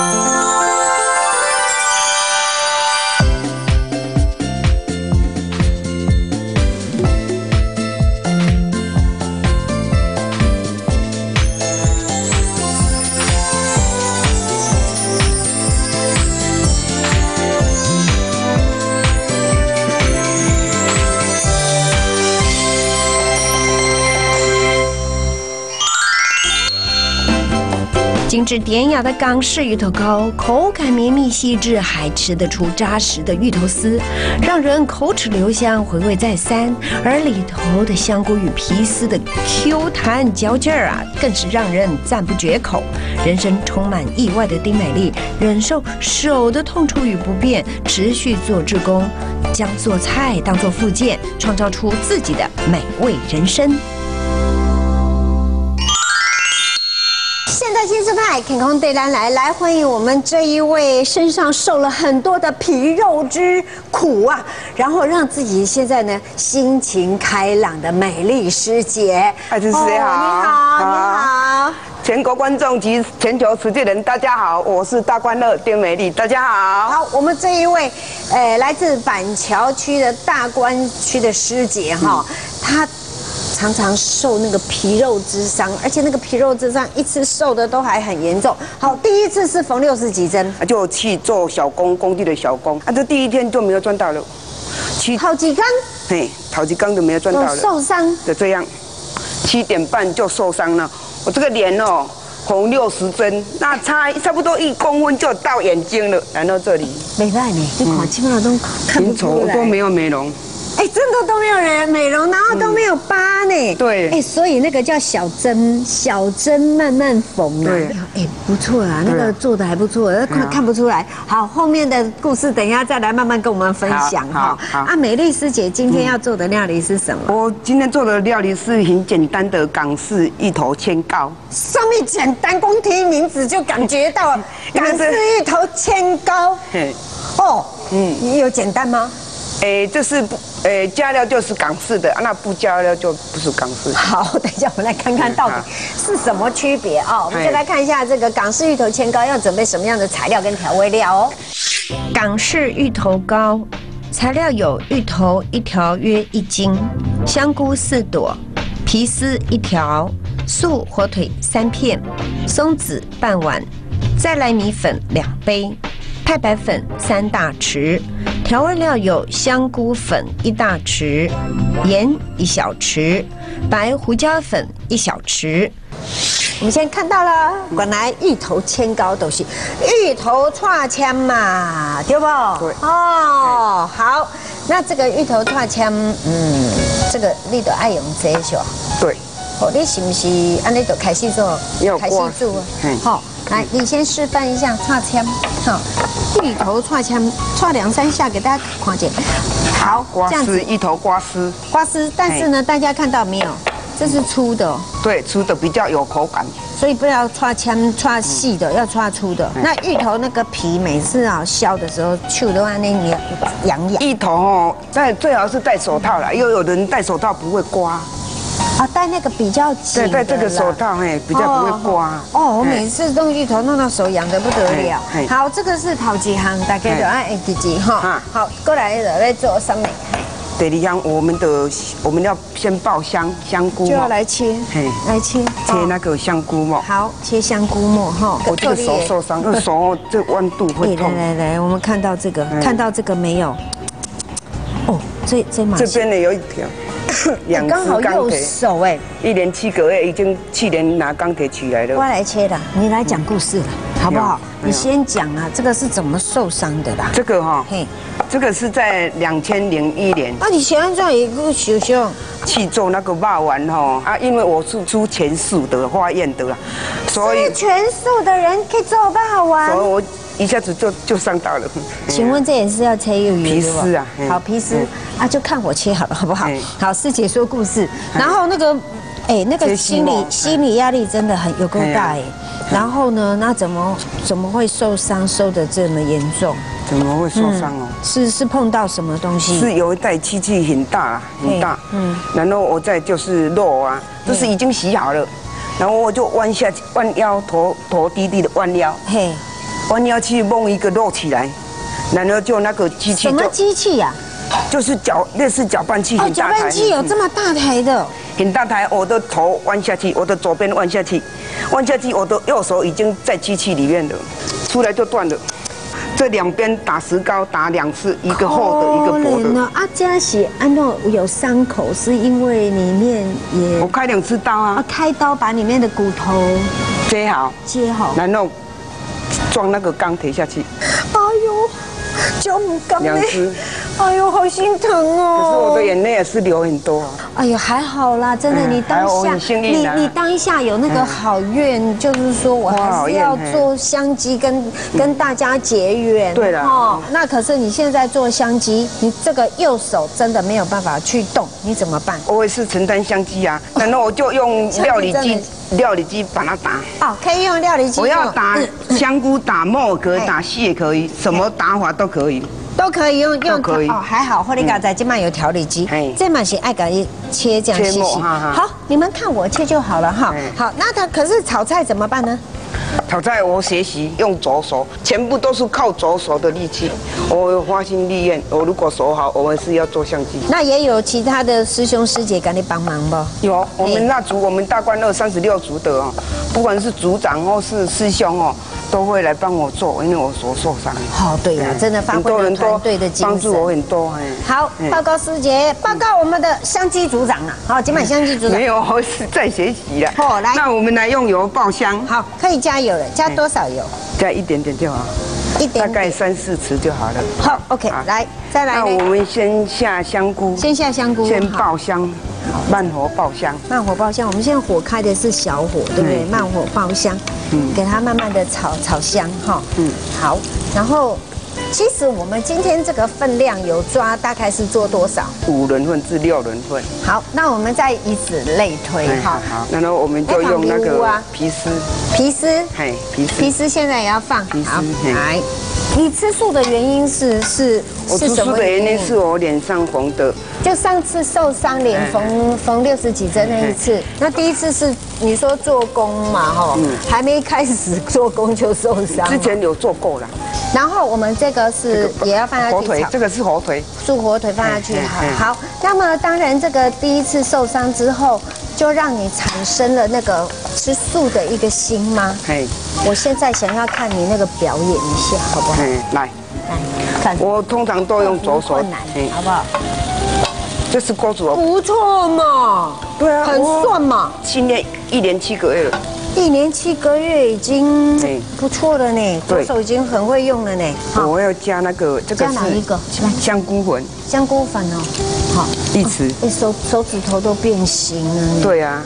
精致典雅的港式芋头糕，口感绵密细致，还吃得出扎实的芋头丝，让人口齿留香，回味再三。而里头的香菇与皮丝的 Q 弹嚼劲儿啊，更是让人赞不绝口。人生充满意外的丁美丽，忍受手的痛楚与不便，持续做志工，将做菜当做附件，创造出自己的美味人生。在新式派健康对单来来欢迎我们这一位身上受了很多的皮肉之苦啊，然后让自己现在呢心情开朗的美丽师姐。艾芝师姐好，你好，你好。全国观众及全球实际人，大家好，我是大观乐丁美丽，大家好。好，我们这一位，呃，来自板桥区的大关区的师姐哈，她。常常受那个皮肉之伤，而且那个皮肉之伤一次受的都还很严重。好，第一次是缝六十几针，就去做小工，工地的小工。啊，这第一天就没有赚到了，去好几缸，嘿，好几缸都没有赚到了，受伤就这样，七点半就受伤了。我这个脸哦，缝六十针，那差差不多一公分就到眼睛了，来到这里。没办呢，你看基本上都看不出来，都没有美容。哎，真的都没有人美容，然后都没有疤呢。对，哎，所以那个叫小针，小针慢慢缝啊。对，哎，不错啊，那个做的还不错，看看不出来。好，后面的故事等一下再来慢慢跟我们分享哈。好，啊，美丽师姐今天要做的料理是什么？我今天做的料理是很简单的港式芋头千糕。上面简单，光听名字就感觉到 港式芋头千糕。嘿，哦，嗯，有简单吗？哎，这是不，哎，加料就是港式的，那不加料就不是港式。好，等一下我们来看看到底是什么区别啊？我们先来看一下这个港式芋头千糕要准备什么样的材料跟调味料哦。港式芋头糕材料有芋头一条约一斤，香菇四朵，皮丝一条，素火腿三片，松子半碗，再来米粉两杯。太白粉三大匙，调味料有香菇粉一大匙，盐一小匙，白胡椒粉一小匙。我们先看到了，本来芋头千糕都是芋头串签嘛，对不？对。哦，好，那这个芋头串签，嗯，这个你都爱用这些对。哦，你是不是安尼就开始做？要开始做。嗯好。来，你先示范一下串签，好，芋头串枪，串两三下给大家看见。好，这样子芋头刮丝，刮丝。但是呢，大家看到没有？这是粗的。对，粗的比较有口感。所以不要串枪串细的，要串粗的。那芋头那个皮，每次啊削的时候，去的话那痒痒痒。芋头哦，但最好是戴手套啦，因为有人戴手套不会刮。啊，戴那个比较紧对，戴这个手套，嘿，比较不会刮。哦，我每次弄芋头弄到手痒的不得了。好，这个是头几行，大概就按 A 几几哈。好，过来了，来做上面？第二样，我们的我们要先爆香香菇，就要来切，来切切那个香菇末。好，切香菇末哈。我这个手受伤，这手这弯度会痛。来来来，我们看到这个，看到这个没有？哦，这这这边呢有一条。两刚好右手哎，一年七个月已经去年拿钢铁取来了。我来切的，你来讲故事了，好不好？你先讲啊，这个是怎么受伤的啦？这个哈，嘿，这个是在两千零一年。啊，你先做一个受伤，去做那个霸丸哈啊，因为我是出全素的化验的啦，所以全素的人可以做霸丸。所以我一下子就就上到了。请问这也是要切鱿鱼皮丝啊？好皮丝啊，就看我切好了，好不好？好，师姐说故事，然后那个，哎，那个心理心理压力真的很有够大哎。然后呢？那怎么怎么会受伤？受的这么严重？怎么会受伤哦？是是碰到什么东西？是有一袋机器很大很大，嗯。然后我再就是肉啊，就是已经洗好了，然后我就弯下弯腰，头头低低的弯腰，嘿，我你要去弄一个肉起来，然后就那个机器什么就机器呀？就是搅类似搅拌器，哦，很大台搅拌器有这么大台的，很大台，我的头弯下去，我的左边弯下去，弯下去，我的右手已经在机器里面了，出来就断了。这两边打石膏打两次，一个厚的，一个薄的。可怜哦。啊，这是安诺有伤口，是因为里面也我开两次刀啊啊，开刀把里面的骨头接好，接好。然后装那个钢铁下去。哎呦，就唔敢两只，哎呦，好心疼哦。可是我的眼泪也是流很多啊。哎呦，还好啦，真的，嗯你当下你你当下有那个好愿，就是说我还是要做香鸡跟跟大家结缘。对了哦，那可是你现在做香鸡，你这个右手真的没有办法去动，你怎么办？我也是承担香鸡啊，然后我就用料理机，料理机把它打。哦，可以用料理机。我要打嗯香菇、打木格、哎打蟹可以，什么打法都可以。都可以用用可以哦，还好，霍利嘎仔今晚有调理机嘿，这嘛是爱给你切这样切细好，你们看我切就好了哈。好，那它可是炒菜怎么办呢？炒菜我学习用左手，全部都是靠左手的力气。我有花心立愿，我如果手好，我们是要做相机。那也有其他的师兄师姐给你帮忙不？有我们那组，我们大关二三十六组的哦，不管是组长或是师兄哦，都会来帮我做，因为我手受伤。好，对呀，真的发挥了团队的精帮助我。很多哎。好，嗯报告师姐，报告我们的香鸡组长啊。好，今晚香鸡组长 没。有，我是在学习了。好来那我们来用油爆香，好，可以加油了，加多少油？加一点点就好，一点大。概三四匙就好了。好，OK，好来，再来那我呢。们先下香菇，先下香菇，先爆香，慢火爆香。慢火爆香，我们现在火开的是小火，对不对？嗯慢火爆香，嗯给它慢慢的炒炒香哈。嗯好，然后其实我们今天这个分量有抓，大概是做多少？五人份至六人份。好，那我们再以此类推哎哈。好，然后我们就用那个啊皮丝，皮丝，嘿，皮丝。皮丝现在也要放。皮丝好，来。你吃素的原因是是我吃素的原因是我脸上红的，就上次受伤脸缝缝六十几针那一次，那第一次是你说做工嘛哈，还没开始做工就受伤。之前有做过了。然后我们这个是也要放下火去火，，腿这个是火腿，素火腿放下去，嗯好。那么当然这个第一次受伤之后，就让你产生了那个吃素的一个心吗？嘿，我现在想要看你那个表演一下，好不好？嗯，来，来看，我通常都用左手。困难，嘿，好不好？这是锅煮不错嘛，对啊很我顺嘛。训练一年七个月了，一年七个月已经不错了呢，左手已经很会用了呢。我要加那个这个加哪一个？来。香菇粉。香菇粉哦，好，一匙，哎手手指头都变形了呢。对啊，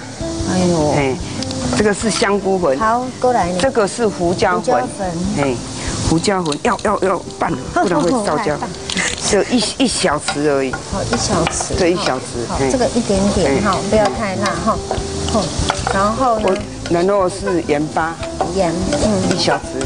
哎呦，嘿，这个是香菇粉，好，过来。这个是胡椒粉。哎，胡椒粉要要要拌，不然会烧焦就一一小匙而已，好，一小匙。对一小匙这个一点点哈，不要太辣哈。好，然后呢？我，然后是盐巴。盐，嗯，一小匙，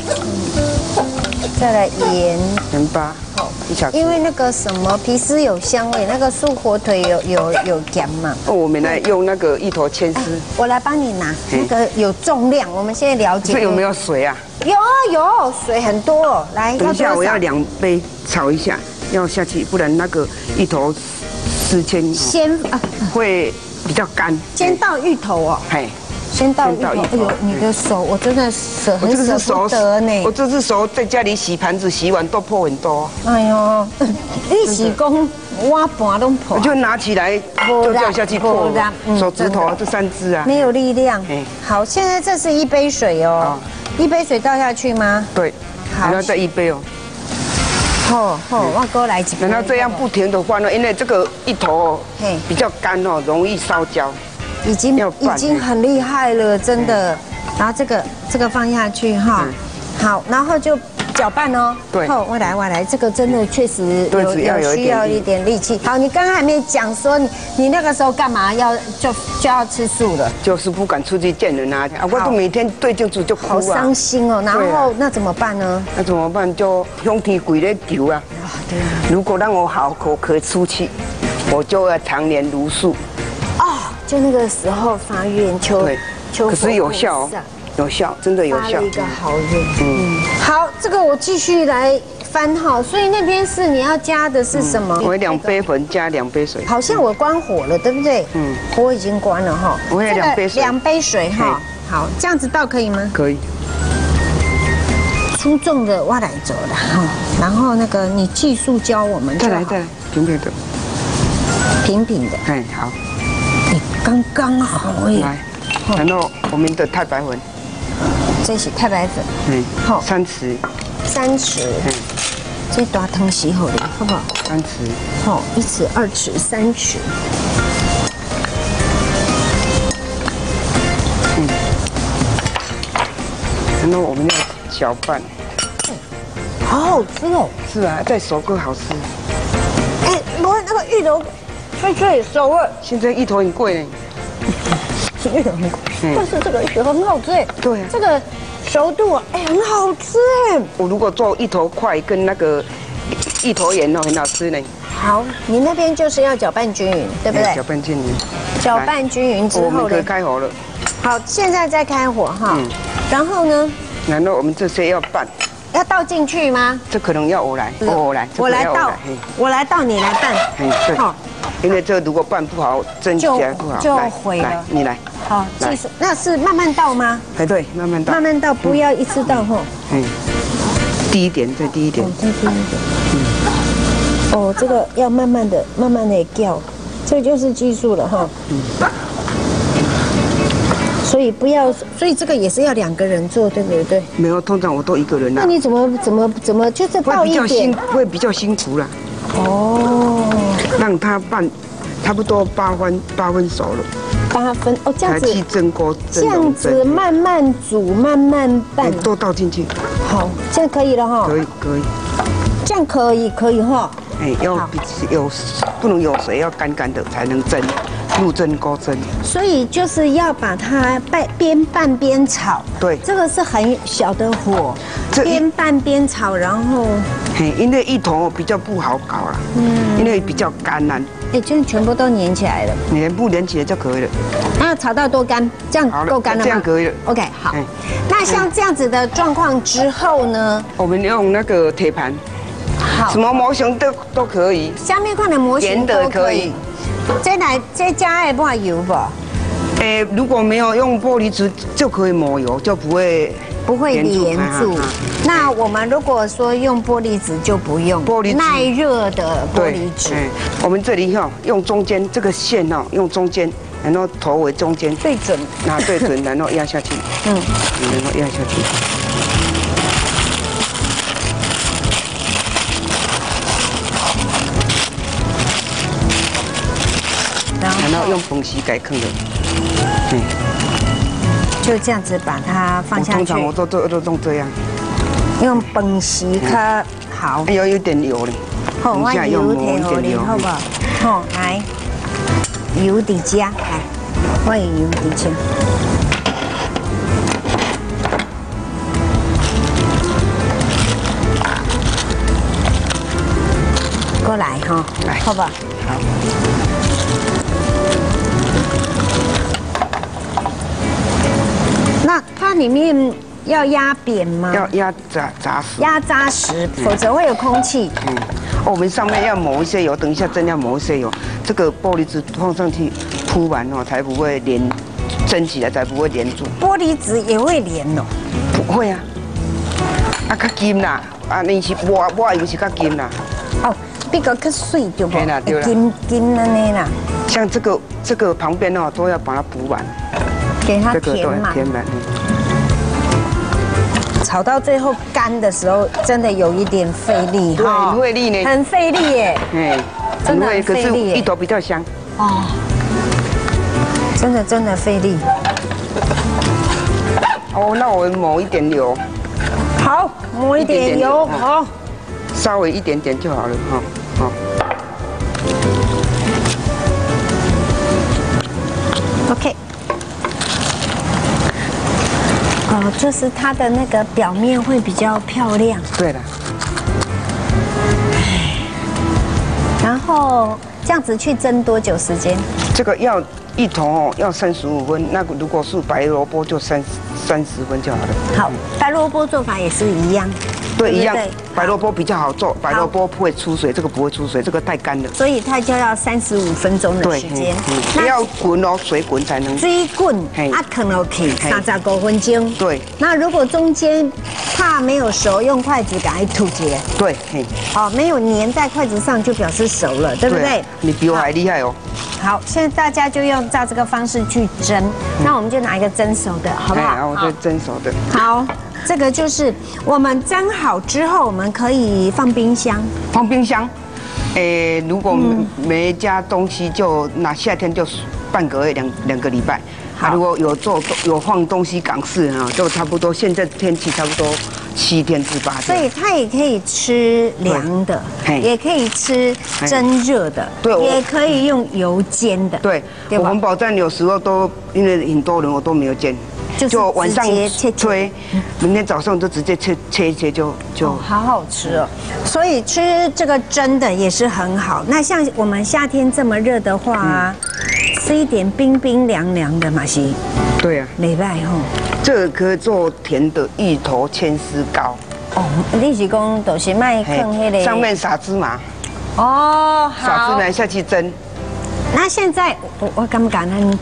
再来盐。盐巴。好，因为那个什么皮丝有香味，那个素火腿有有有咸嘛。哦我们来用那个一头牵丝，我来帮你拿，那嗯个有重量，我们现在了解。这有没有水啊？有啊有，水很多哦。来，等一下我要两杯炒一下，要下去，不然那个一头丝千先啊，会比较干。先倒芋头哦，嘿，先倒芋头。先倒芋头哎呦，你的手我真的舍我很舍不得呢我。这只手在家里洗盘子、洗碗都破很多，哎呦，你是讲挖盘都破我，就拿起来就掉下去破手指头这三只啊。没有力量。好，现在这是一杯水哦，一杯水倒下去吗？对，好然后再一杯哦，好好，我过来几杯。然后这样不停的翻哦，因为这个一头比较干哦，容易烧焦。已经已经很厉害了，真的。然后这个这个放下去哈，好，然后就搅拌哦。对后，我来我来，这个真的确实有有需要一点力气。好，你刚刚还没讲说你你那个时候干嘛要就就要吃素了，就是不敢出去见人啊，啊，我好都每天对镜子就哭啊好伤，心哦。然后那怎么办呢？那怎么办？就向天跪咧求啊！啊，对啊，如果让我好口可以出去，我就要常年如素。哦，就那个时候发愿求对求可是有效哦有效，真的有效。一个好运。嗯，好，这个我继续来翻哈。所以那边是你要加的是什么？我两杯粉加两杯水，好像我关火了，对不对？嗯嗯，火已经关了哈。我也这个两杯水两杯水哈。好，这样子倒可以吗？可以。粗重的挖来走的哈。然后那个你技术教我们再来再来，平平的。平平的，哎，好，哎，刚刚好哎。来，然后我们的太白粉，这是太白粉，嗯好，三匙，三匙，嗯，这大汤洗好了，好不好？三匙，好，一匙、二匙、三匙。然后我们要搅拌。好好吃哦！是啊，再熟更好吃。哎，我那个芋头脆脆熟了，现在芋头很贵呢。但是这个芋头很好吃哎。对啊这个熟度啊，哎，很好吃哎。我如果做一头块跟那个一头盐哦，很好吃呢。好，你那边就是要搅拌均匀，对不对搅？拌均匀。搅拌均匀之我们可以开火了。好，现在再开火哈嗯。然后呢，然后我们这些要拌，要倒进去吗？这可能要我来，哦我来，我来倒我来倒，你来拌。好，因为这如果拌不好，蒸起来不好，就来来毁了你来，好，技术那是慢慢倒吗？哎对，慢慢倒，慢慢倒，不要一次倒吼。嗯，低一点，再低一点哦，，再低一点。哦，这个要慢慢的、慢慢的掉，这就是技术了哈。嗯所以不要，所以这个也是要两个人做，对不对？没有，通常我都一个人啦，那你怎么怎么怎么就是倒一会比较辛，点？会比较辛苦啦，哦，让它拌差不多八分八分熟了，八分哦，这样才子去蒸锅这蒸笼样子，慢慢煮，慢慢拌。哎，都倒进去，好，这样可以了哈。可以可以，这样可以，可以哈。哎，要有不能有水，要干干的才能蒸，入蒸锅蒸，所以就是要把它拌边拌边炒，对这个是很小的火，这边拌边炒，然后嘿，因为芋头比较不好搞啦，嗯，因为比较干呐，哎，这样全部都粘起来了。连不粘起来就可以了。那炒到多干？这样够干了吗？这样可以了 OK，好嗯。那像这样子的状况之后呢？我们用那个铁盘，好什，么模型都都可以，下面看的模型都可以这来这加爱不油不？诶，如果没有用玻璃纸就可以抹油，就不会不会粘住。那我们如果说用玻璃纸就不用，玻璃纸耐热的玻璃纸。哎我们这里哈用中间这个线哈，用中间，然后头尾中间最准。拿对准，然后压下去，嗯，然后压下去。用缝隙改坑的，嗯，就这样子把它放下去。我通常，我都都都弄这样，用本席它好，要有点油嘞，好，我油点油，好不好？好，来，油底加，来，我也油底加。过来哈，来。好吧？它里面要压扁吗？要压扎扎实。压扎实，否则会有空气。嗯，哦我们上面要抹一些油，等一下真要抹一些油。这个玻璃纸放上去铺完哦，才不会连蒸起来，才不会连住。玻璃纸也会连哦。不会啊，啊较金啦，啊你是抹抹油是较金啦。哦，比较较水对不？对啦对啦金金的呢啦，像这个这个旁边哦，都要把它补满，给它填满。填满。嗯炒到最后干的时候，真的有一点费力哈很费力呢很费力耶。哎，真的费力耶一头比较香。哦，真的真的费力。哦，那我们抹一点油，好，抹一点油，好。稍微一点点就好了哈。哦，哦，就是它的那个表面会比较漂亮，对的，然后这样子去蒸多久时间？这个要一桶哦要三十五分，那个如果是白萝卜就三三十分就好了。好，白萝卜做法也是一样。对，一样对。白萝卜比较好做，白萝卜不会出水，这个不会出水，这个太干了。所以它就要三十五分钟的，时间要滚哦，水滚才能。水滚嘿啊，啃落去嘿三十五分钟。对那如果中间怕没有熟，用筷子给它吐结，对，嘿，好，没有粘在筷子上就表示熟了，对不对？你比我还厉害哦。好，现在大家就用照这个方式去蒸，那我们就拿一个蒸熟的，好不好？蒸熟的，好，这个就是我们蒸好之后，我们可以放冰箱。放冰箱。诶，如果没加东西，就那夏天就半个月两两个礼拜。好啊，如果有做有放东西港式啊，就差不多。现在天气差不多七天至八天。所以它也可以吃凉的，也可以吃蒸热的，对也可以用油煎的，对，我们保证有时候都因为很多人我都没有煎，就是晚上切切吹，明天早上就直接切切一切就就哦，好好吃哦。所以吃这个蒸的也是很好。那像我们夏天这么热的话，吃一点冰冰凉凉的嘛西对啊。美败吼。这个可以做甜的芋头千丝糕，哦，你是讲都是卖嘿放那个上面撒芝麻，哦，好。撒芝麻下去蒸。那现在我我感觉咱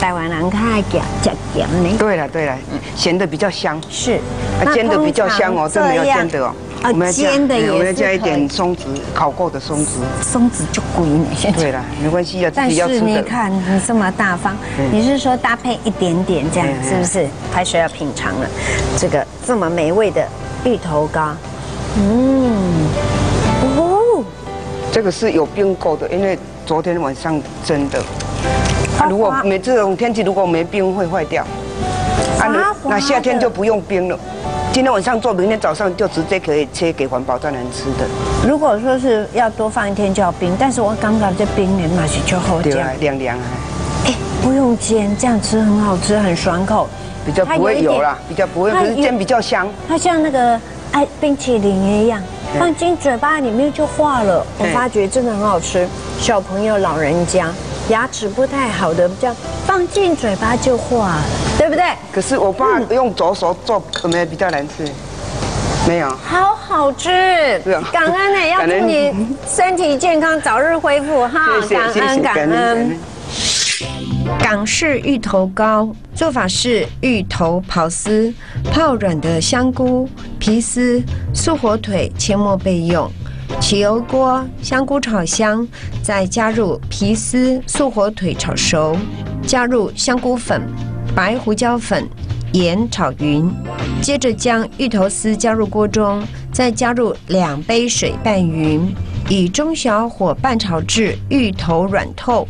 台湾人较爱咸吃咸呢，对了对了，咸的比较香，是啊煎的比较香哦，这没有煎的哦。啊，要加煎的哎我们加一点松子，烤过的松子。松子就贵呢，现在。对了，没关系啊，自但是己要吃的。你看你这么大方，你是说搭配一点点这样是不是？拍摄要品尝了，这个这么美味的芋头糕，嗯，哦，这个是有冰过的，因为昨天晚上蒸的。啊，如果滑没这种天气，如果没冰会坏掉。啊，那那夏天就不用冰了。今天晚上做，明天早上就直接可以切给环保站人吃的。如果说是要多放一天就要冰，但是我刚刚这冰的嘛是就好凉凉啊，哎，不用煎，这样吃很好吃，很爽口，比较不会油啦，比较不会，可是煎比较香。它像那个哎冰淇淋一样，放进嘴巴里面就化了。我对发觉真的很好吃，小朋友、老人家牙齿不太好的，这样放进嘴巴就化了，对不对？可是我爸用左手做，有没有比较难吃？没有。好好吃感恩呢，要祝你身体健康，早日恢复哈，感恩感恩。港式芋头糕做法是芋头刨丝、泡软的香菇、皮丝、素火腿切末备用。起油锅，香菇炒香，再加入皮丝、素火腿炒熟，加入香菇粉、白胡椒粉、盐炒匀。接着将芋头丝加入锅中，再加入两杯水拌匀，以中小火拌炒至芋头软透。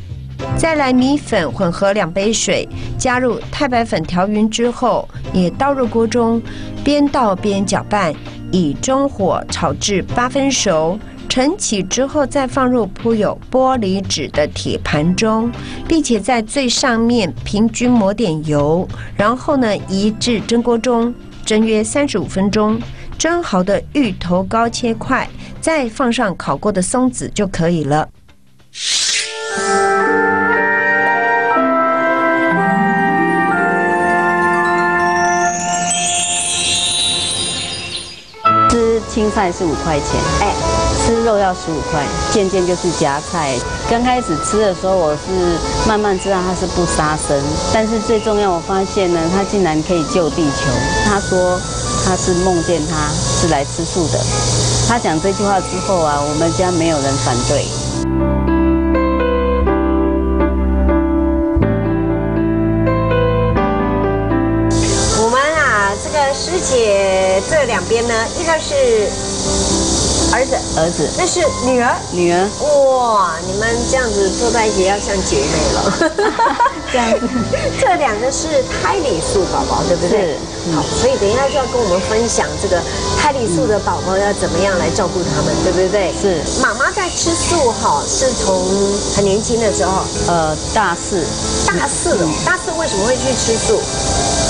再来米粉混合两杯水，加入太白粉调匀之后，也倒入锅中，边倒边搅拌，以中火炒至八分熟。盛起之后，再放入铺有玻璃纸的铁盘中，并且在最上面平均抹点油，然后呢移至蒸锅中蒸约三十五分钟。蒸好的芋头糕切块，再放上烤过的松子就可以了。吃青菜是五块钱，哎，吃肉要十五块，渐渐就是夹菜。刚开始吃的时候，我是慢慢知道它是不杀生，但是最重要，我发现呢，它竟然可以救地球。他说他是梦见他是来吃素的，他讲这句话之后啊，我们家没有人反对。这两边呢，一个是儿子，儿子、那是女儿。女儿哇，你们这样子坐在一起要像姐妹了。这样子，这两个是胎里素宝宝，对不对？是好，所以等一下就要跟我们分享这个胎里素的宝宝要怎么样来照顾他们，对不对？是妈妈在吃素哈，是从很年轻的时候，呃，大四，大四哦，大四为什么会去吃素？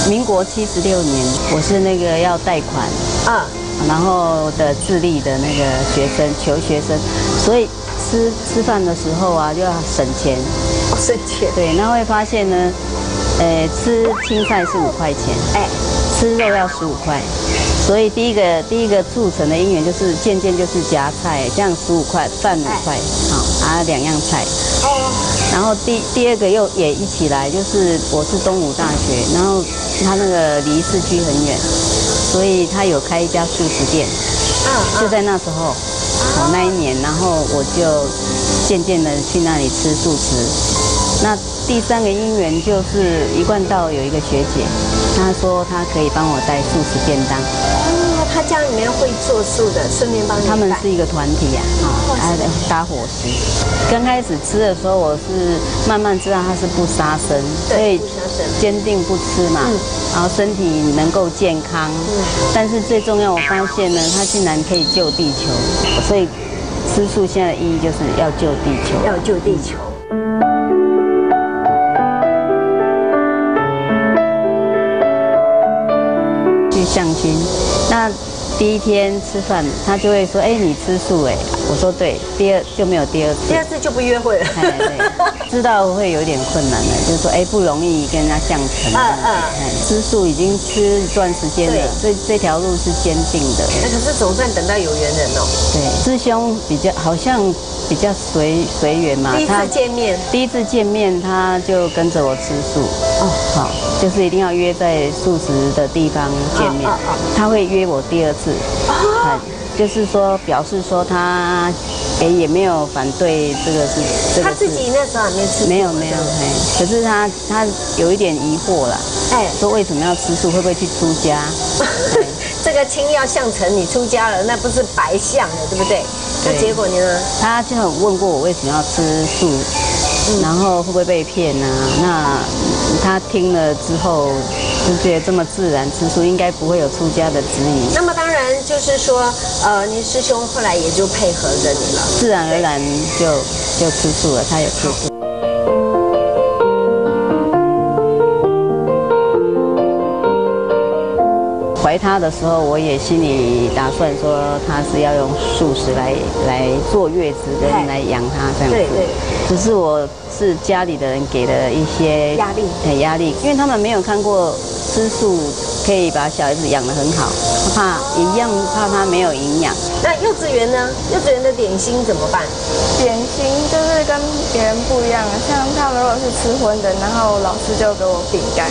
民国七十六年，我是那个要贷款，啊，然后的智利的那个学生求学生，所以吃吃饭的时候啊就要省钱。哦，省钱。对，那会发现呢，呃，吃青菜是五块钱，哎，吃肉要十五块。所以第一个第一个促成的因缘就是渐渐就是夹菜，这样十五块，饭五块，好啊两样菜。哦。然后第第二个又也一起来，就是我是东吴大学，然后他那个离市区很远，所以他有开一家素食店。嗯。就在那时候，哦那一年，然后我就渐渐的去那里吃素食。那第三个因缘就是一贯道有一个学姐，她说她可以帮我带素食便当。他家里面会做素的，顺便帮你。他们是一个团体呀，啊，搭伙食。刚开始吃的时候，我是慢慢知道他是不杀生，所以坚定不吃嘛。然后身体能够健康，但是最重要，我发现呢，他竟然可以救地球。所以吃素现在的意义就是要救地球，要救地球。去相亲，那。第一天吃饭，他就会说：“哎，你吃素哎？”我说：“对。”第二就没有第二次，第二次就不约会了。知道会有点困难了，就是说：“哎，不容易跟人家相成。”嗯嗯。吃素已经吃一段时间了，所以这条路是坚定的。那可是总算等到有缘人哦。对，师兄比较好像比较随随缘嘛。第一次见面，第一次见面他就跟着我吃素。哦，好，就是一定要约在素食的地方见面。他会约我第二次。啊，就是说表示说他，哎也没有反对这个是，他自己那时候还没吃，没有没有，哎，可是他他有一点疑惑了，哎，说为什么要吃素，会不会去出家？这个青要相成，你出家了，那不是白相了，对不对？那结果呢？他就很问过我为什么要吃素，然后会不会被骗呢？那他听了之后。就觉得这么自然吃素，应该不会有出家的指引。那么当然就是说，呃，您师兄后来也就配合着你了，自然而然就就吃素了，他也吃素。怀他的时候，我也心里打算说，他是要用素食来来坐月子跟来养他这样子。对对。只是我是家里的人给的一些压力，很压力，因为他们没有看过。吃素可以把小孩子养得很好，怕一样怕他没有营养。那幼稚园呢？幼稚园的点心怎么办？点心就是跟别人不一样，像他们如果是吃荤的，然后老师就给我饼干，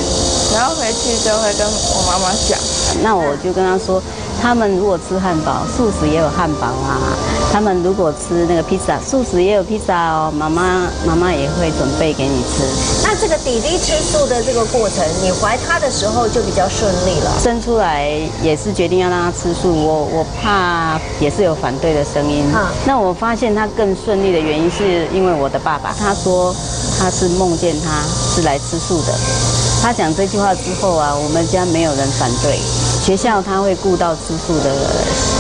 然后回去就会跟我妈妈讲。那我就跟他说。他们如果吃汉堡，素食也有汉堡啊。他们如果吃那个披萨，素食也有披萨哦。妈妈，妈妈也会准备给你吃。那这个弟弟吃素的这个过程，你怀他的时候就比较顺利了。生出来也是决定要让他吃素，我我怕也是有反对的声音。那我发现他更顺利的原因，是因为我的爸爸，他说他是梦见他是来吃素的。他讲这句话之后啊，我们家没有人反对。学校他会顾到吃素的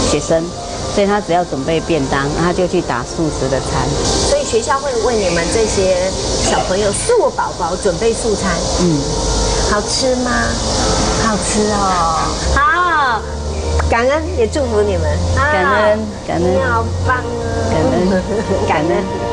学生，所以他只要准备便当，他就去打素食的餐。所以学校会为你们这些小朋友素宝宝准备素餐。嗯，好吃吗？好吃哦。好，感恩也祝福你们。感恩感恩。你好棒啊！感恩感恩。